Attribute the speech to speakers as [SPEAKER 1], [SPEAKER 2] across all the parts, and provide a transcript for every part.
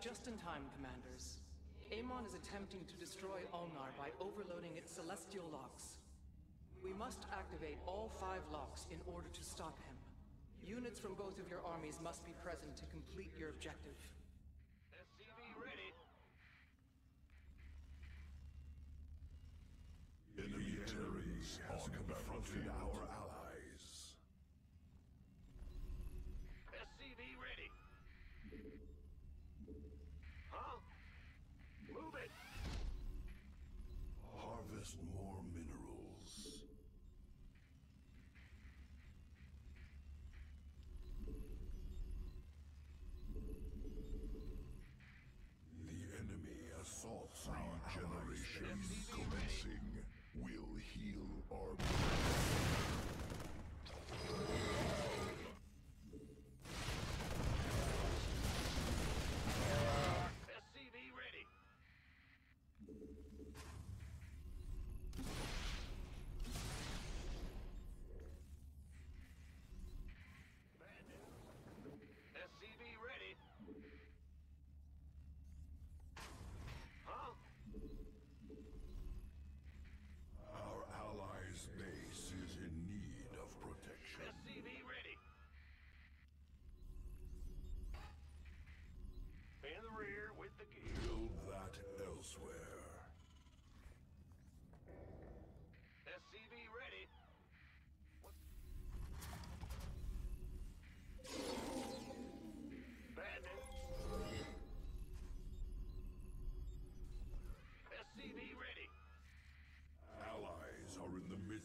[SPEAKER 1] arrived just in time, commanders. Amon is attempting to destroy Ulnar by overloading its celestial locks. We must activate all five locks in order to stop him. Units from both of your armies must be present to complete your objective.
[SPEAKER 2] SCV ready.
[SPEAKER 3] Enemy terrorists has confronted our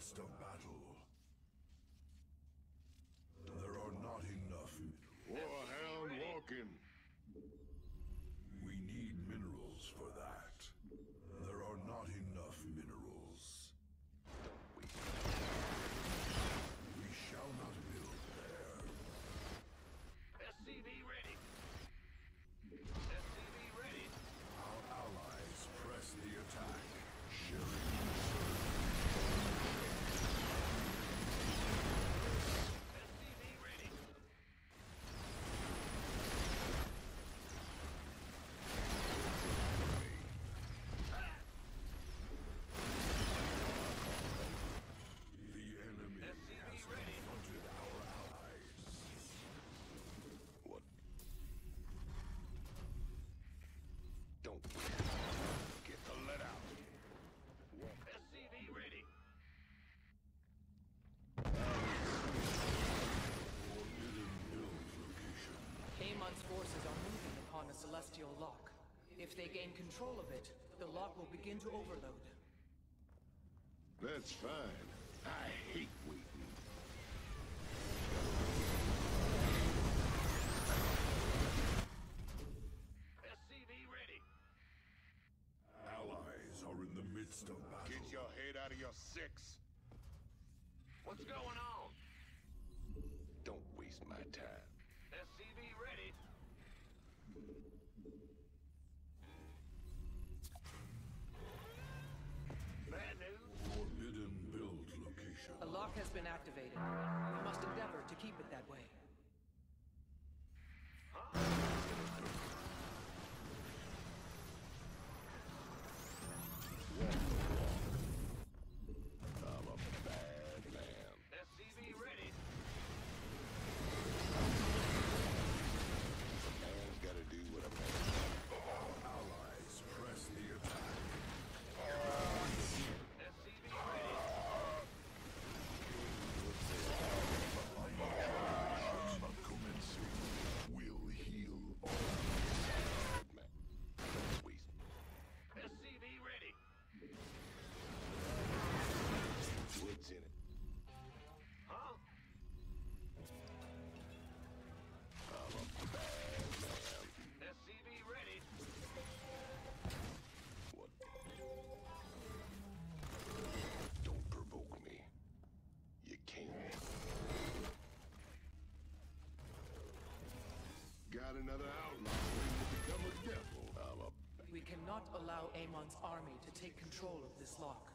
[SPEAKER 3] are in the midst of battle. There are not enough.
[SPEAKER 4] Warhound walking.
[SPEAKER 3] We need minerals for that. There are not enough minerals. We shall not build there.
[SPEAKER 2] SCV ready. SCV ready.
[SPEAKER 3] Our allies press the attack. Sharing
[SPEAKER 2] SCV ready.
[SPEAKER 3] The enemy
[SPEAKER 2] SCV
[SPEAKER 3] has
[SPEAKER 2] ready.
[SPEAKER 3] confronted our allies.
[SPEAKER 4] What? Don't get the let out.
[SPEAKER 2] SCV ready.
[SPEAKER 1] Amon's forces are moving upon a celestial lock. If they gain control of it, the lock will begin to overload.
[SPEAKER 4] That's fine. I hate waiting.
[SPEAKER 2] SCV ready.
[SPEAKER 3] Allies are in the midst of battle.
[SPEAKER 4] Get your head out of your six.
[SPEAKER 2] What's going on?
[SPEAKER 4] Don't waste my time.
[SPEAKER 2] SCV ready. Bad news.
[SPEAKER 3] Forbidden build location.
[SPEAKER 1] A lock has been activated. You must endeavor to keep it that way.
[SPEAKER 4] Got another outlaw to become a devil.
[SPEAKER 1] We cannot allow Amon's army to take control of this lock.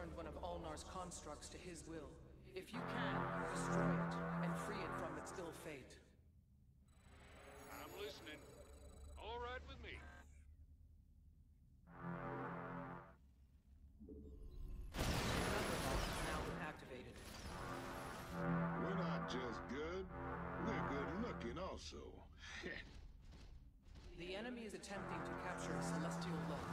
[SPEAKER 1] Turned one of Ulnar's constructs to his will. If you can, destroy it and free it from its ill fate.
[SPEAKER 2] I'm listening. All right with me.
[SPEAKER 1] Another lock has now been activated.
[SPEAKER 4] We're not just good, we're good looking also.
[SPEAKER 1] The enemy is attempting to capture a celestial lock.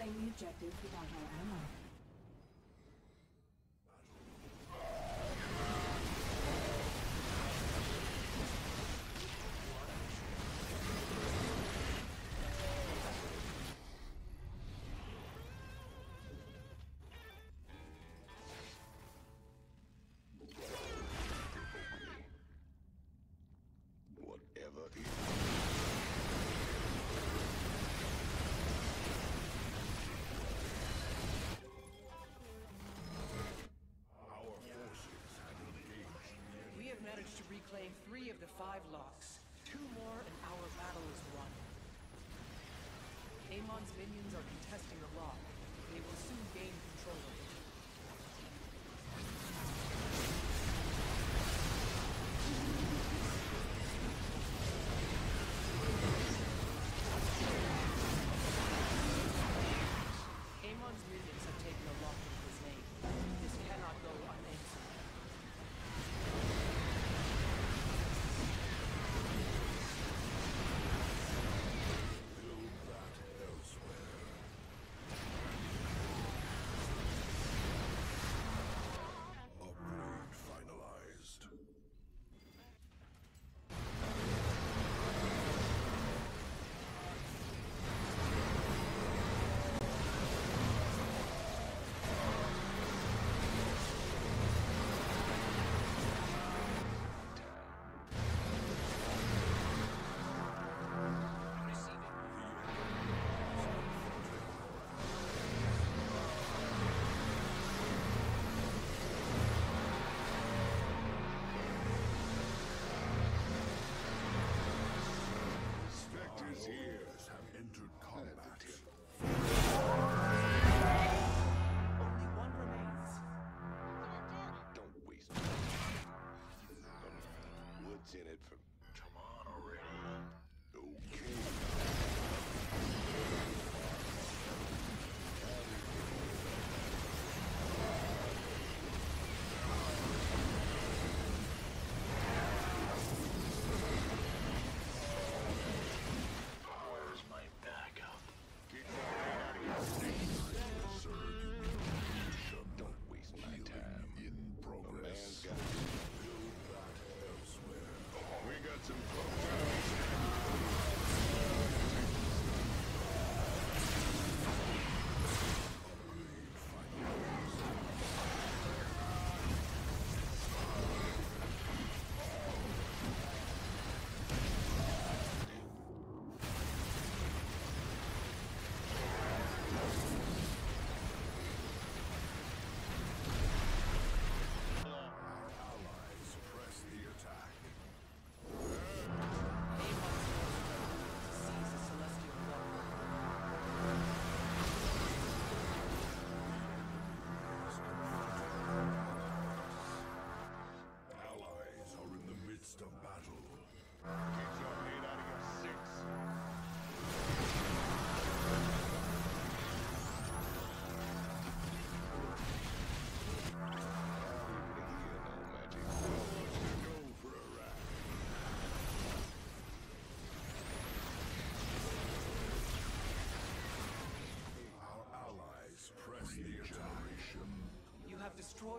[SPEAKER 5] Claim the objective without our ammo.
[SPEAKER 1] Reclaim three of the five locks. Two more and our battle is won. Amon's minions are contesting the lock. They will soon gain control of it.
[SPEAKER 4] Spectre's here.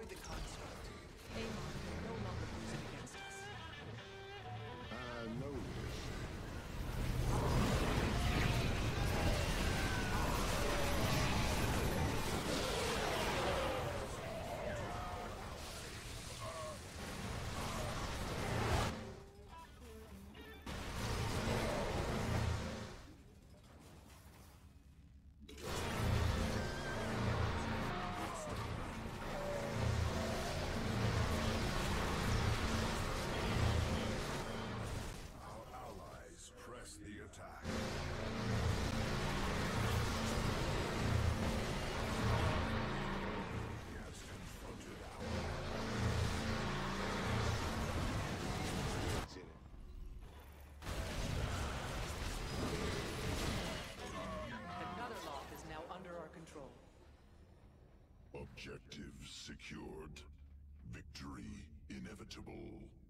[SPEAKER 3] destroy the
[SPEAKER 4] concept. attack.
[SPEAKER 6] Objective secured. Victory inevitable.